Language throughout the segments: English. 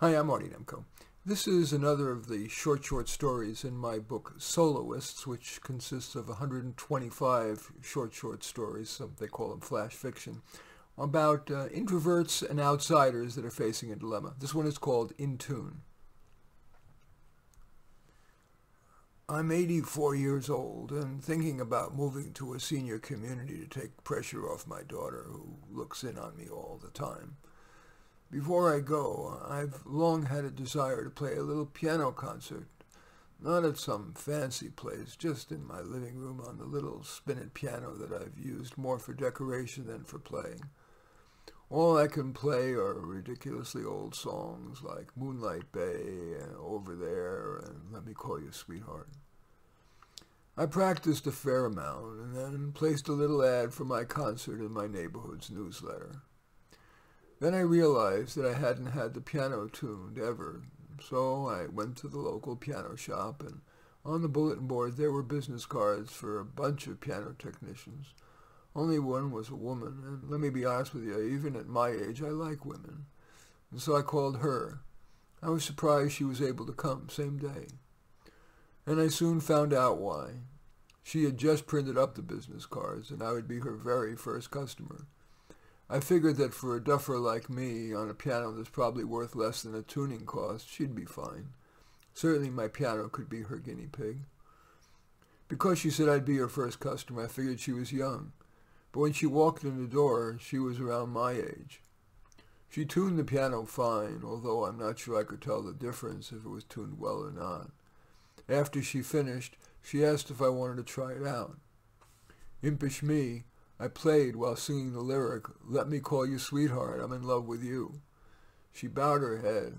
Hi, I'm Marty Nemko. This is another of the short, short stories in my book Soloists, which consists of 125 short, short stories, some they call them flash fiction, about uh, introverts and outsiders that are facing a dilemma. This one is called In Tune. I'm 84 years old and thinking about moving to a senior community to take pressure off my daughter who looks in on me all the time. Before I go, I've long had a desire to play a little piano concert, not at some fancy place, just in my living room on the little spinet piano that I've used more for decoration than for playing. All I can play are ridiculously old songs like Moonlight Bay and Over There and Let Me Call You Sweetheart. I practiced a fair amount and then placed a little ad for my concert in my neighborhood's newsletter. Then I realized that I hadn't had the piano tuned ever, so I went to the local piano shop and on the bulletin board there were business cards for a bunch of piano technicians. Only one was a woman, and let me be honest with you, even at my age I like women. And so I called her. I was surprised she was able to come same day. And I soon found out why. She had just printed up the business cards, and I would be her very first customer. I figured that for a duffer like me on a piano that's probably worth less than a tuning cost, she'd be fine. Certainly my piano could be her guinea pig. Because she said I'd be her first customer, I figured she was young. But when she walked in the door, she was around my age. She tuned the piano fine, although I'm not sure I could tell the difference if it was tuned well or not. After she finished, she asked if I wanted to try it out. Impish me, I played while singing the lyric, Let me call you sweetheart, I'm in love with you. She bowed her head.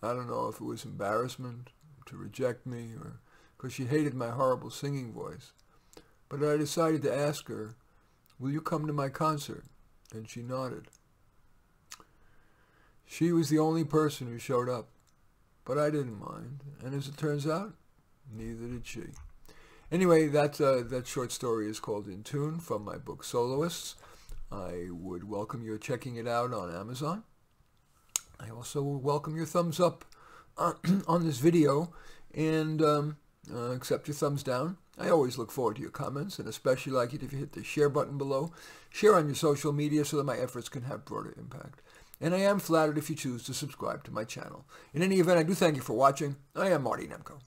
I don't know if it was embarrassment to reject me or because she hated my horrible singing voice. But I decided to ask her, will you come to my concert? And she nodded. She was the only person who showed up, but I didn't mind. And as it turns out, neither did she. Anyway, that, uh, that short story is called In Tune from my book Soloists. I would welcome your checking it out on Amazon. I also welcome your thumbs up on, this video and um, uh, accept your thumbs down. I always look forward to your comments and especially like it if you hit the share button below. Share on your social media so that my efforts can have broader impact. And I am flattered if you choose to subscribe to my channel. In any event, I do thank you for watching. I am Marty Nemko.